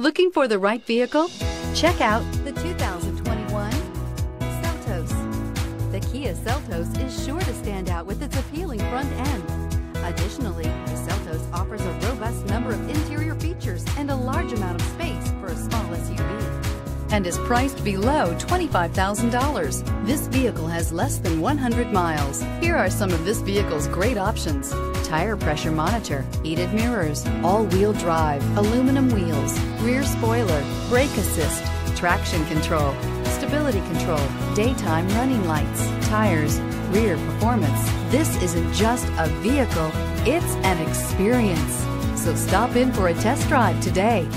Looking for the right vehicle? Check out the 2021 Seltos. The Kia Seltos is sure to stand out with its appealing front end. Additionally, the Seltos offers a robust number of interior features and a large amount of space for a small SUV and is priced below $25,000. This vehicle has less than 100 miles. Here are some of this vehicle's great options. Tire pressure monitor, heated mirrors, all-wheel drive, aluminum wheels, rear spoiler, brake assist, traction control, stability control, daytime running lights, tires, rear performance. This isn't just a vehicle, it's an experience. So stop in for a test drive today.